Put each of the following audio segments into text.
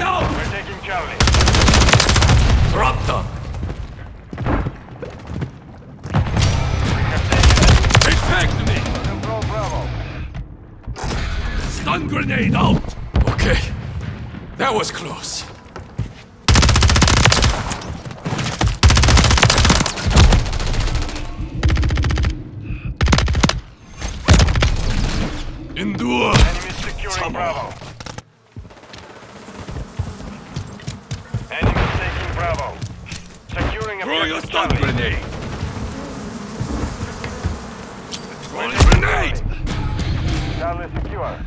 Out! We're taking Charlie. Drop them! To me! Control Bravo. Stun grenade out! Okay. That was close. Endure! Enemy securing Bravo. Bravo. Securing Throw your stun grenade! Throwing grenade! Charlie secure.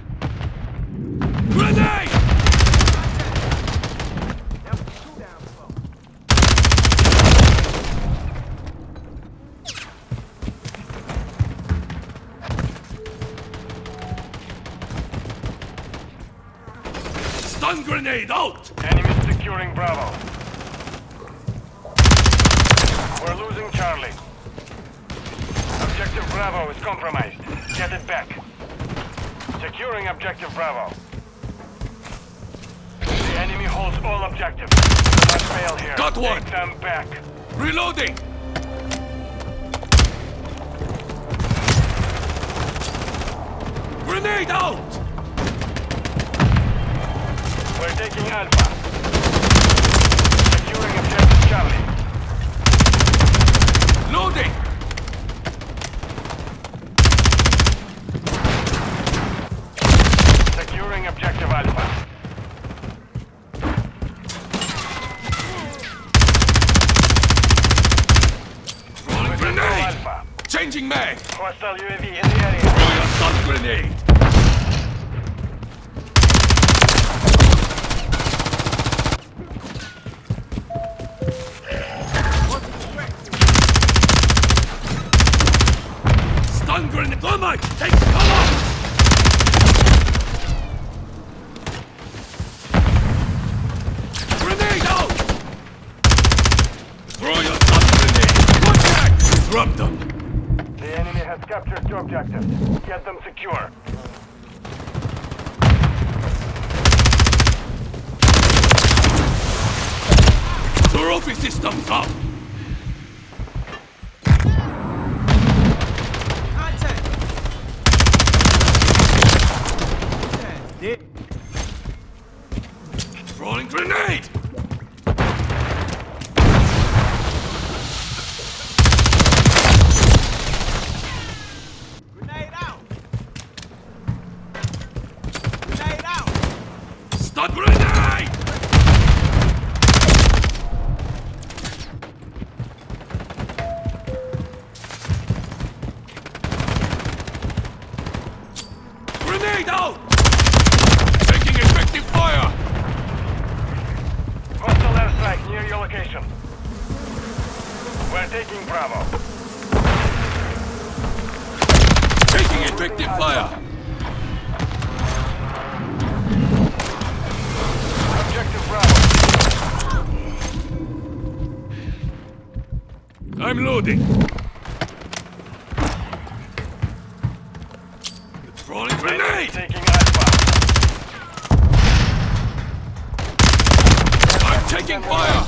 Grenade! Stun grenade out! Enemy securing Bravo. We're losing Charlie. Objective Bravo is compromised. Get it back. Securing Objective Bravo. The enemy holds all objectives. Not fail here. Got one. Take them back. Reloading! Grenade out! We're taking Alpha. Securing Objective Charlie. Loading! Securing Objective Alpha. Throwing Control grenade! Alpha. Mag! Hostile UAV in the area. Throw your stun grenade! Stun grenade! Thermite! Take cover! Grenade out! Throw your stun grenade! Contact! Drop them! The enemy has captured two objectives. Get them secure. Trophy systems up! Grenade! Grenade Effective fire! Objective Bravo. I'm loading. Throwing grenade! taking. I'm taking fire!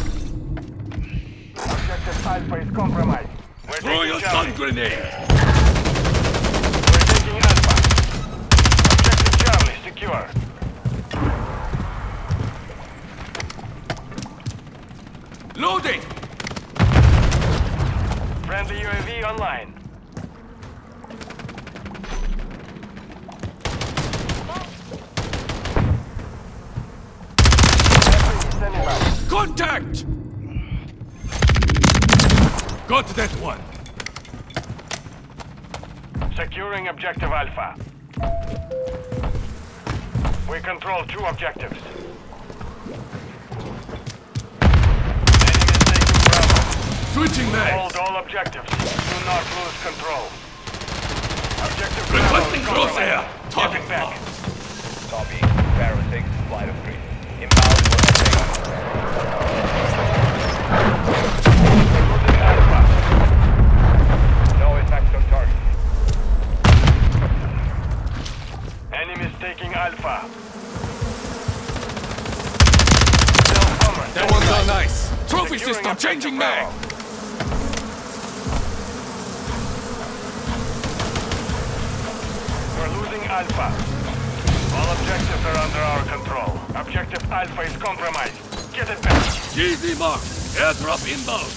Objective Alpha is compromised. We're Throw your stun grenade! Secure. Loading! Friendly UAV online. Sentry standing by. Contact! Got that one. Securing objective Alpha. We control two objectives. Enemy is taking Bravo. Switching Hold mags. all objectives. Do not lose control. Objective Requesting Bravo is crosshair. compromised. Target back. Copy. Barrow 6, flight of 3. Inbound for taking Alpha. That one's on ice. Trophy Securing system, changing mag. We're losing Alpha. All objectives are under our control. Objective Alpha is compromised. Get it back. Easy mark. Airdrop inbound.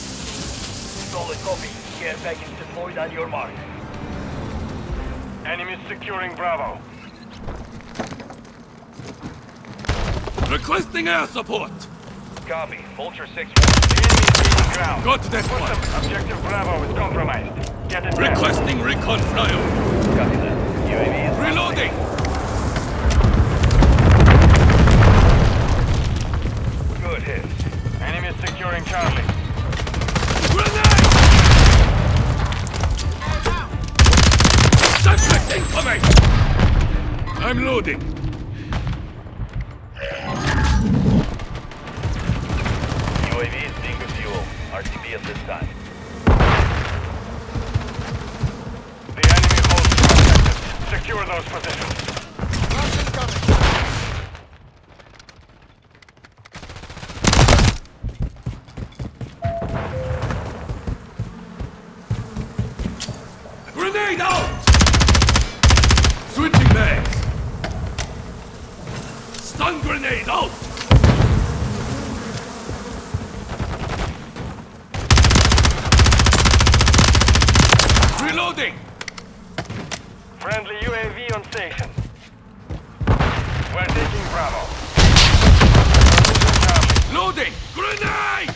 Solid copy. Airbag package deployed on your mark. Enemy securing Bravo. Requesting air support. Copy. Vulture 6-1. The enemy is gaining ground. Got that Put one. Objective Bravo is compromised. Get it. Requesting recon flyover. Copy that. UAV is Reloading. Good hit. Enemies securing Charlie. Grenade! Suspect incoming! I'm loading. RTB at this time. The enemy holds two objectives. Secure those positions. Russian coming. Grenade out! Switching mags. Stun grenade out! Reloading! Friendly UAV on station. We're taking Bravo. Loading! Grenade!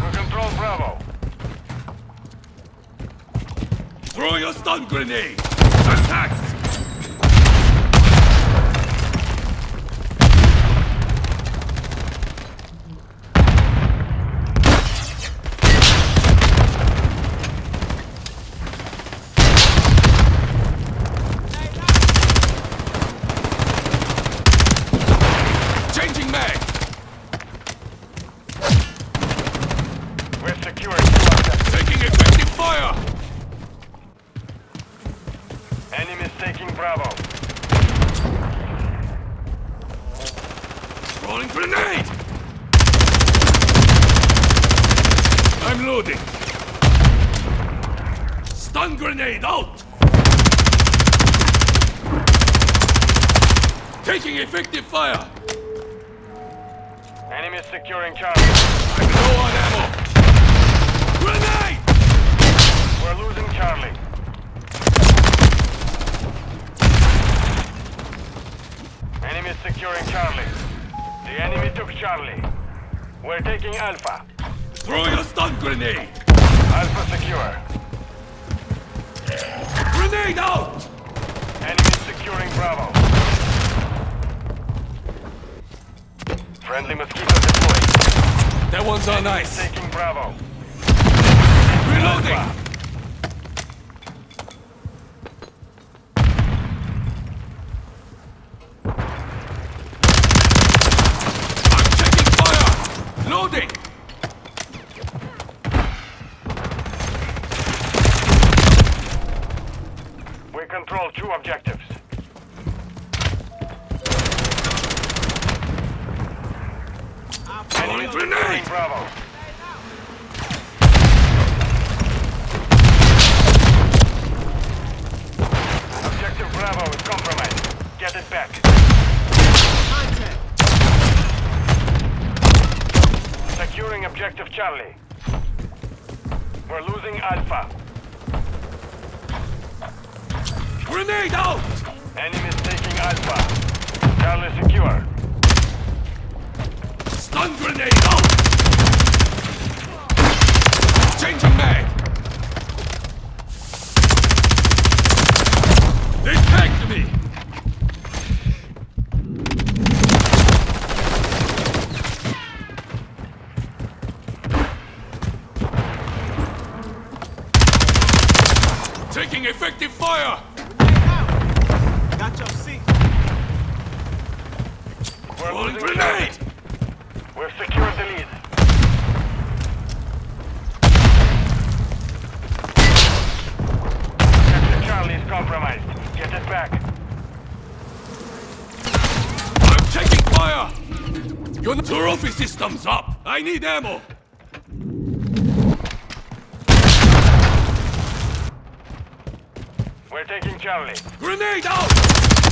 We control Bravo. Throw your stun grenade! Attacks! Changing mag! We're securing two objectives. Taking effective fire! Enemies taking Bravo. Throwing grenade! I'm loading. Stun grenade out! Taking effective fire! Enemies securing Charlie. I'm low on ammo! Grenade! We're losing Charlie. Enemies securing Charlie. The enemy took Charlie. We're taking Alpha. Throw your stun grenade! Alpha secure. Grenade out! Enemies securing Bravo. Friendly mosquito deployed. That one's on ice. Taking Bravo. Reloading! Alpha. I'm taking fire! Loading! We control two objectives. Throwing grenade! Bravo. Objective Bravo is compromised. Get it back. Contact. Securing objective Charlie. We're losing Alpha. Grenade out! Enemies taking Alpha. Charlie secure. Stun grenade out! Changing mag! They tagged me! Taking effective fire! Got your seat. We're Throwing losing grenade! Charlie. We've secured the lead. Objective Charlie is compromised. Get it back. I'm taking fire! Con- Trophy systems up! I need ammo! We're taking Charlie. Grenade out!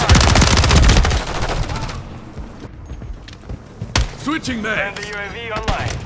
Switching Send mags. the UAV online.